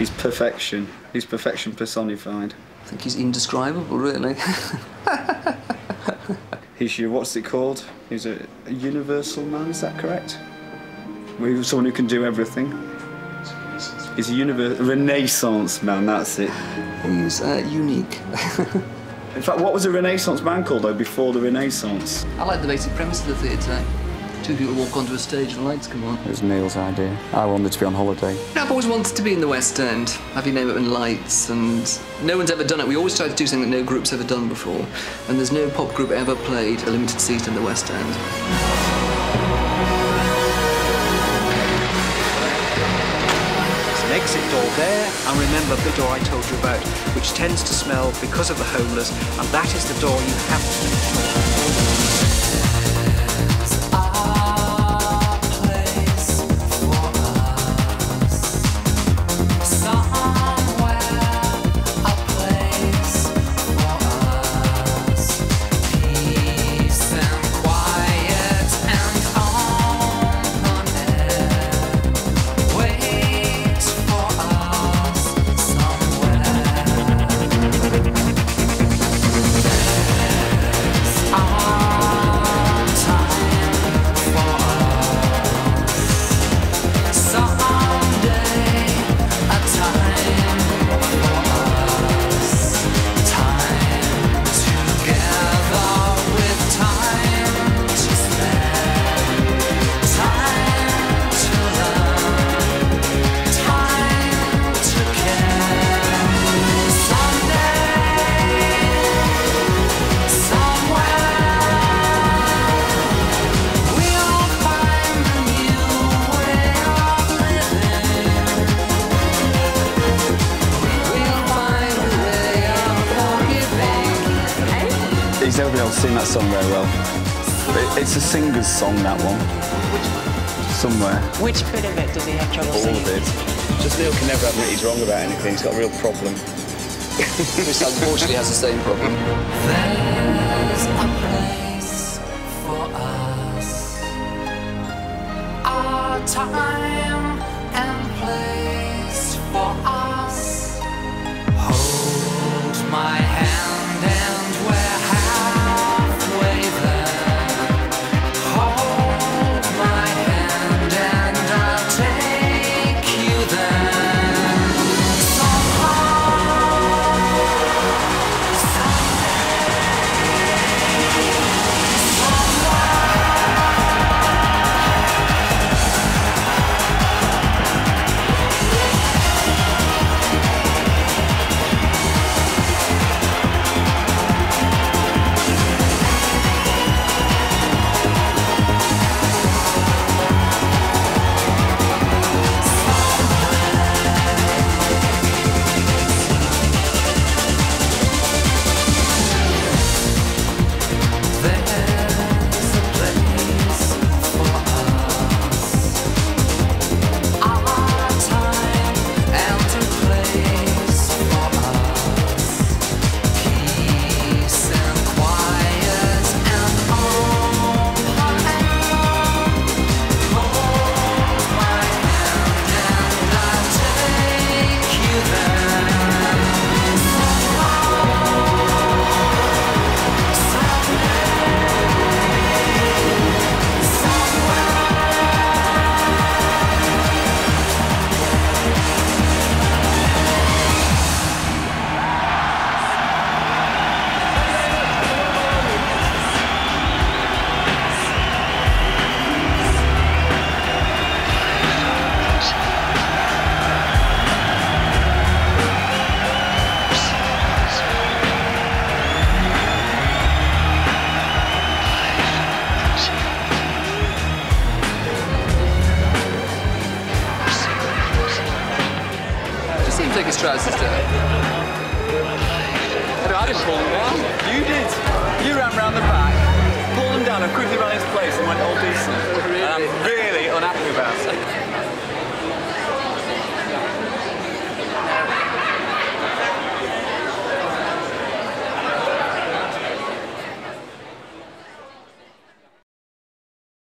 He's perfection. He's perfection personified. I think he's indescribable, really. He's your, what's it called? He's a, a universal man, is that correct? Well, someone who can do everything. He's a universe, renaissance man, that's it. he's uh, unique. In fact, what was a renaissance man called, though, before the renaissance? I like the basic premise of the theatre. Two people walk onto a stage and the lights come on. It was Neil's idea. I wanted to be on holiday. I've always wanted to be in the West End, have your name up in lights, and no one's ever done it. We always try to do something that no group's ever done before, and there's no pop group ever played a limited seat in the West End. There's an exit door there, and remember the door I told you about, which tends to smell because of the homeless, and that is the door you have to make sure. He's never been able to sing that song very well. It- It's a singer's song, that one. Somewhere. Which bit of it does he have trouble All singing? of it. Just Neil can never admit he's wrong about anything. He's got a real problem. Chris unfortunately has the same problem. There's a place for us. Our time his trousers dirty. I didn't pull him down. You did. You ran round the back, pulled him down and quickly